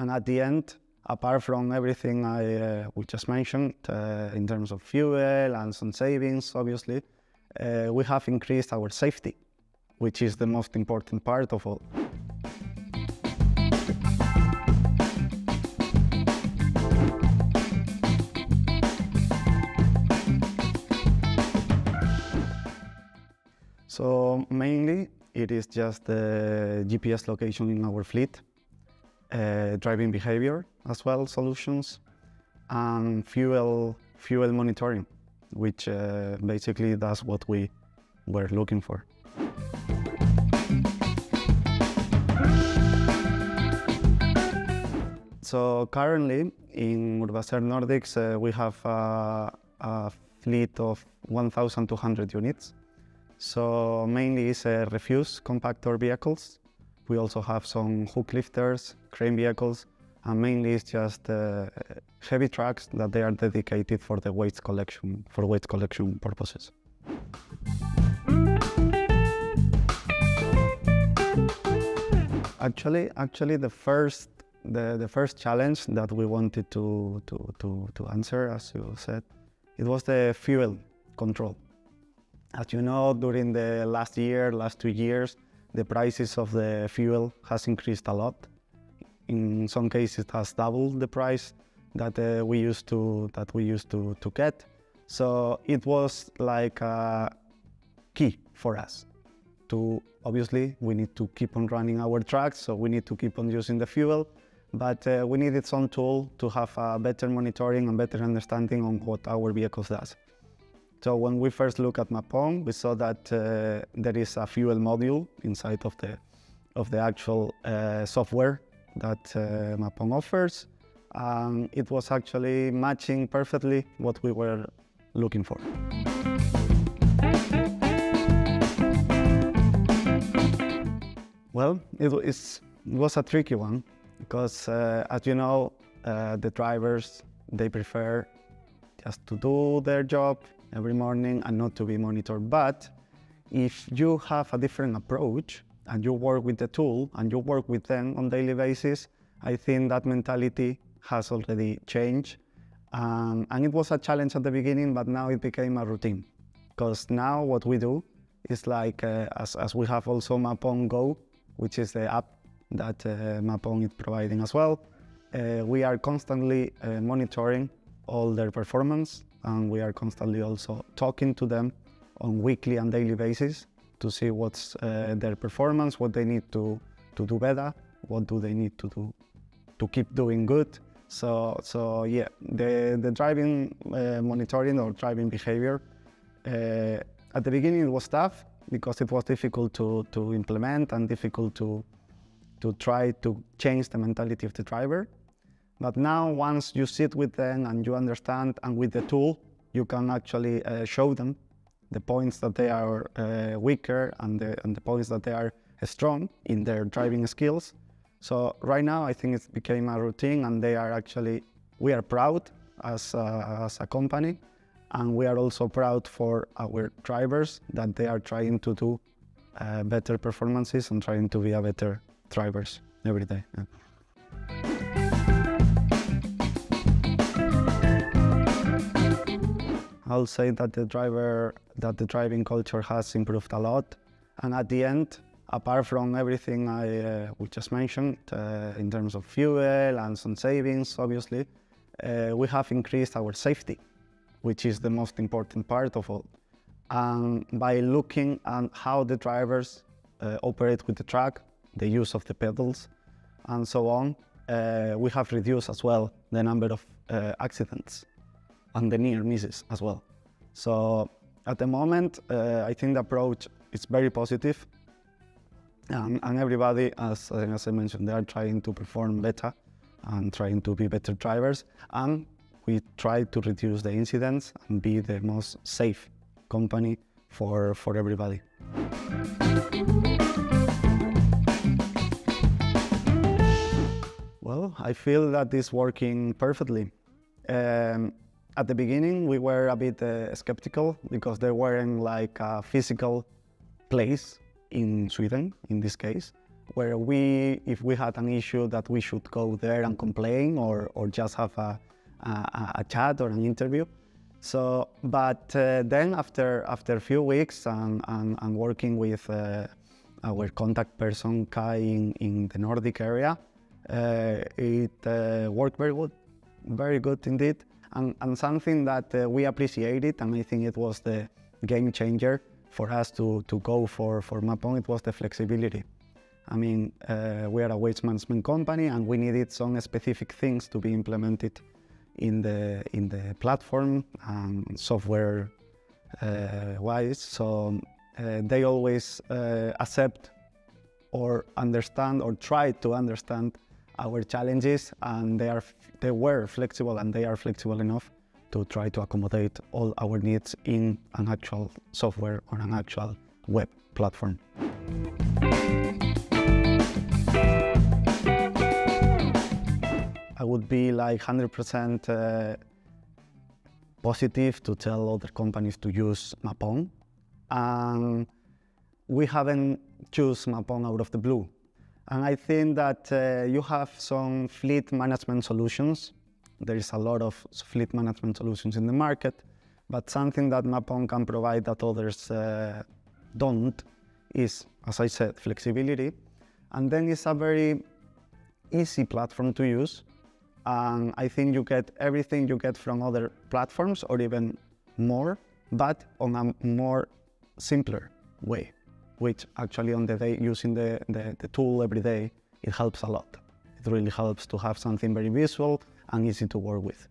And at the end, apart from everything I uh, we just mentioned uh, in terms of fuel and some savings, obviously, uh, we have increased our safety, which is the most important part of all. So mainly it is just the GPS location in our fleet, uh, driving behavior as well solutions, and fuel fuel monitoring, which uh, basically that's what we were looking for. So currently in Urbaser Nordics uh, we have uh, a fleet of 1,200 units. So mainly it's uh, refuse compactor vehicles. We also have some hook lifters, crane vehicles, and mainly it's just uh, heavy trucks that they are dedicated for the waste collection, for waste collection purposes. Actually, actually the first the, the first challenge that we wanted to, to, to, to answer, as you said, it was the fuel control. As you know, during the last year, last two years, the prices of the fuel has increased a lot. In some cases, it has doubled the price that uh, we used to that we used to, to get. So it was like a key for us to obviously we need to keep on running our trucks, so we need to keep on using the fuel. But uh, we needed some tool to have a better monitoring and better understanding on what our vehicles does. So when we first looked at Mapon, we saw that uh, there is a fuel module inside of the of the actual uh, software that uh, Mapon offers. Um, it was actually matching perfectly what we were looking for. Well, it, it was a tricky one because, uh, as you know, uh, the drivers they prefer just to do their job every morning and not to be monitored. But if you have a different approach and you work with the tool and you work with them on daily basis, I think that mentality has already changed. Um, and it was a challenge at the beginning, but now it became a routine. Because now what we do is like, uh, as, as we have also Mapon Go, which is the app that uh, Mapon is providing as well, uh, we are constantly uh, monitoring all their performance and we are constantly also talking to them on weekly and daily basis to see what's uh, their performance, what they need to, to do better, what do they need to do to keep doing good. So, so yeah, the, the driving uh, monitoring or driving behavior, uh, at the beginning it was tough because it was difficult to, to implement and difficult to, to try to change the mentality of the driver. But now, once you sit with them and you understand, and with the tool, you can actually uh, show them the points that they are uh, weaker and the, and the points that they are strong in their driving skills. So right now, I think it became a routine, and they are actually we are proud as a, as a company, and we are also proud for our drivers that they are trying to do uh, better performances and trying to be a better drivers every day. Yeah. I'll say that the driver, that the driving culture has improved a lot. And at the end, apart from everything I uh, just mentioned uh, in terms of fuel and some savings, obviously, uh, we have increased our safety, which is the most important part of all. And by looking at how the drivers uh, operate with the truck, the use of the pedals, and so on, uh, we have reduced as well the number of uh, accidents and the near misses as well. So at the moment, uh, I think the approach is very positive, and, and everybody, as, as I mentioned, they are trying to perform better and trying to be better drivers, and we try to reduce the incidents and be the most safe company for, for everybody. Well, I feel that it's working perfectly. Um, at the beginning, we were a bit uh, skeptical because there weren't like a physical place in Sweden, in this case, where we, if we had an issue, that we should go there and complain or, or just have a, a, a chat or an interview. So, but uh, then after after a few weeks and, and, and working with uh, our contact person Kai in, in the Nordic area, uh, it uh, worked very good, very good indeed, and, and something that uh, we appreciated, and I think it was the game changer for us to, to go for, for Mapon, it was the flexibility. I mean, uh, we are a waste management company and we needed some specific things to be implemented in the, in the platform and software uh, wise. So uh, they always uh, accept or understand or try to understand our challenges and they, are, they were flexible and they are flexible enough to try to accommodate all our needs in an actual software or an actual web platform. I would be like 100% uh, positive to tell other companies to use Mapon. And we haven't choose Mapon out of the blue. And I think that uh, you have some fleet management solutions. There is a lot of fleet management solutions in the market, but something that Mapon can provide that others uh, don't is, as I said, flexibility. And then it's a very easy platform to use. And I think you get everything you get from other platforms or even more, but on a more simpler way, which actually on the day using the, the, the tool every day, it helps a lot. It really helps to have something very visual and easy to work with.